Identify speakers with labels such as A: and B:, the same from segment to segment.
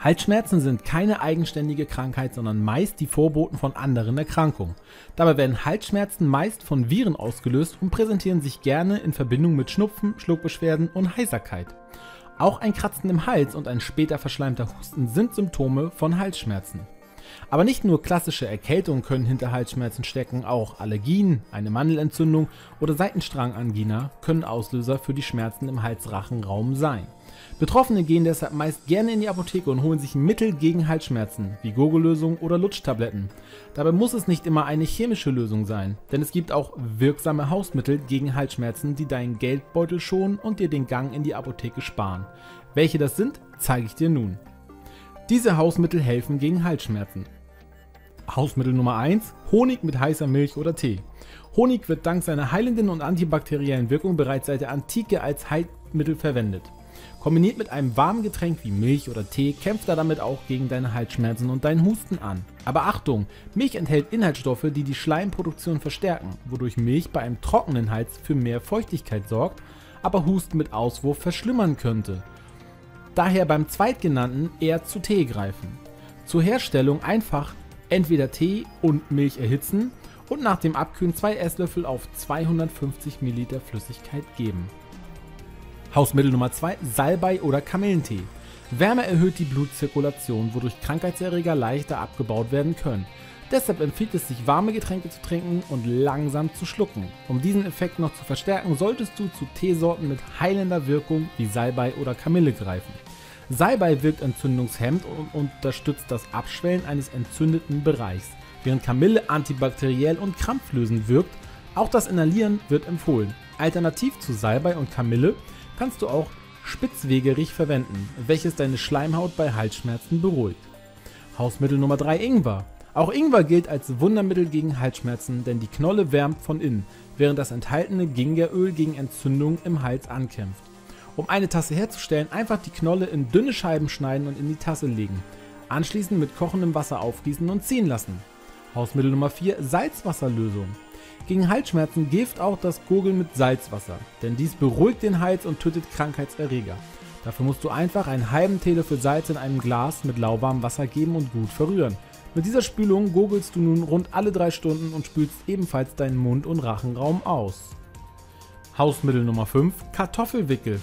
A: Halsschmerzen sind keine eigenständige Krankheit, sondern meist die Vorboten von anderen Erkrankungen. Dabei werden Halsschmerzen meist von Viren ausgelöst und präsentieren sich gerne in Verbindung mit Schnupfen, Schluckbeschwerden und Heiserkeit. Auch ein Kratzen im Hals und ein später verschleimter Husten sind Symptome von Halsschmerzen. Aber nicht nur klassische Erkältungen können hinter Halsschmerzen stecken, auch Allergien, eine Mandelentzündung oder Seitenstrangangina können Auslöser für die Schmerzen im Halsrachenraum sein. Betroffene gehen deshalb meist gerne in die Apotheke und holen sich Mittel gegen Halsschmerzen, wie Gurgellösung oder Lutschtabletten. Dabei muss es nicht immer eine chemische Lösung sein, denn es gibt auch wirksame Hausmittel gegen Halsschmerzen, die deinen Geldbeutel schonen und dir den Gang in die Apotheke sparen. Welche das sind, zeige ich dir nun. Diese Hausmittel helfen gegen Halsschmerzen. Hausmittel Nummer 1: Honig mit heißer Milch oder Tee. Honig wird dank seiner heilenden und antibakteriellen Wirkung bereits seit der Antike als Heilmittel verwendet. Kombiniert mit einem warmen Getränk wie Milch oder Tee kämpft er damit auch gegen deine Halsschmerzen und deinen Husten an. Aber Achtung, Milch enthält Inhaltsstoffe, die die Schleimproduktion verstärken, wodurch Milch bei einem trockenen Hals für mehr Feuchtigkeit sorgt, aber Husten mit Auswurf verschlimmern könnte. Daher beim zweitgenannten eher zu Tee greifen. Zur Herstellung einfach entweder Tee und Milch erhitzen und nach dem Abkühlen 2 Esslöffel auf 250 ml Flüssigkeit geben. Hausmittel Nummer 2: Salbei oder Kamillentee. Wärme erhöht die Blutzirkulation, wodurch Krankheitserreger leichter abgebaut werden können. Deshalb empfiehlt es sich, warme Getränke zu trinken und langsam zu schlucken. Um diesen Effekt noch zu verstärken, solltest du zu Teesorten mit heilender Wirkung wie Salbei oder Kamille greifen. Salbei wirkt entzündungshemmend und unterstützt das Abschwellen eines entzündeten Bereichs, während Kamille antibakteriell und krampflösend wirkt. Auch das Inhalieren wird empfohlen. Alternativ zu Salbei und Kamille kannst du auch Spitzwegerich verwenden, welches deine Schleimhaut bei Halsschmerzen beruhigt. Hausmittel Nummer 3 Ingwer. Auch Ingwer gilt als Wundermittel gegen Halsschmerzen, denn die Knolle wärmt von innen, während das enthaltene Gingeröl gegen Entzündung im Hals ankämpft. Um eine Tasse herzustellen, einfach die Knolle in dünne Scheiben schneiden und in die Tasse legen. Anschließend mit kochendem Wasser aufgießen und ziehen lassen. Hausmittel Nummer 4 Salzwasserlösung. Gegen Halsschmerzen gift auch das Gurgeln mit Salzwasser, denn dies beruhigt den Hals und tötet Krankheitserreger. Dafür musst du einfach einen halben Teelöffel Salz in einem Glas mit lauwarmem Wasser geben und gut verrühren. Mit dieser Spülung gurgelst du nun rund alle drei Stunden und spülst ebenfalls deinen Mund- und Rachenraum aus. Hausmittel Nummer 5 Kartoffelwickel.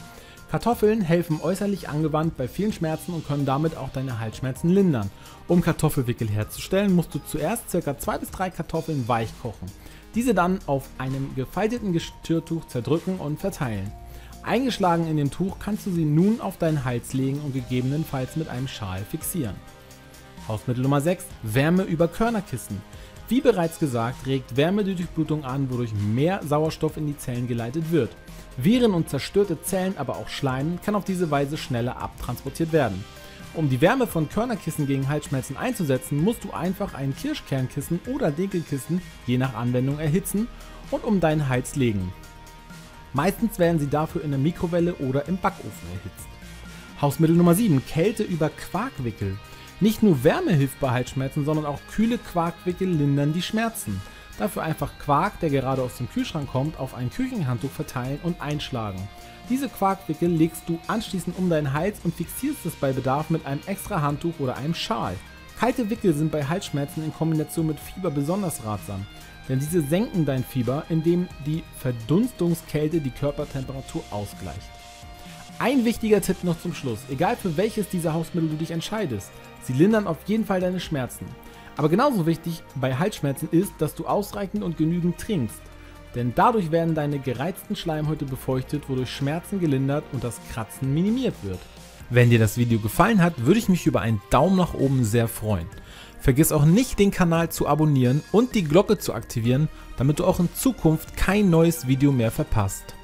A: Kartoffeln helfen äußerlich angewandt bei vielen Schmerzen und können damit auch deine Halsschmerzen lindern. Um Kartoffelwickel herzustellen, musst du zuerst ca. 2 bis 3 Kartoffeln weich kochen. Diese dann auf einem gefalteten Geschirrtuch zerdrücken und verteilen. Eingeschlagen in dem Tuch kannst du sie nun auf deinen Hals legen und gegebenenfalls mit einem Schal fixieren. Hausmittel Nummer 6: Wärme über Körnerkissen. Wie bereits gesagt, regt Wärme die Durchblutung an, wodurch mehr Sauerstoff in die Zellen geleitet wird. Viren und zerstörte Zellen, aber auch Schleim kann auf diese Weise schneller abtransportiert werden. Um die Wärme von Körnerkissen gegen Halsschmerzen einzusetzen, musst du einfach ein Kirschkernkissen oder Dinkelkissen je nach Anwendung erhitzen und um deinen Hals legen. Meistens werden sie dafür in der Mikrowelle oder im Backofen erhitzt. Hausmittel Nummer 7: Kälte über Quarkwickel. Nicht nur Wärme hilft bei Halsschmerzen, sondern auch kühle Quarkwickel lindern die Schmerzen. Dafür einfach Quark, der gerade aus dem Kühlschrank kommt, auf ein Küchenhandtuch verteilen und einschlagen. Diese Quarkwickel legst du anschließend um deinen Hals und fixierst es bei Bedarf mit einem extra Handtuch oder einem Schal. Kalte Wickel sind bei Halsschmerzen in Kombination mit Fieber besonders ratsam, denn diese senken dein Fieber, indem die Verdunstungskälte die Körpertemperatur ausgleicht. Ein wichtiger Tipp noch zum Schluss, egal für welches dieser Hausmittel du dich entscheidest, sie lindern auf jeden Fall deine Schmerzen. Aber genauso wichtig bei Halsschmerzen ist, dass du ausreichend und genügend trinkst denn dadurch werden deine gereizten Schleimhäute befeuchtet, wodurch Schmerzen gelindert und das Kratzen minimiert wird. Wenn dir das Video gefallen hat, würde ich mich über einen Daumen nach oben sehr freuen. Vergiss auch nicht den Kanal zu abonnieren und die Glocke zu aktivieren, damit du auch in Zukunft kein neues Video mehr verpasst.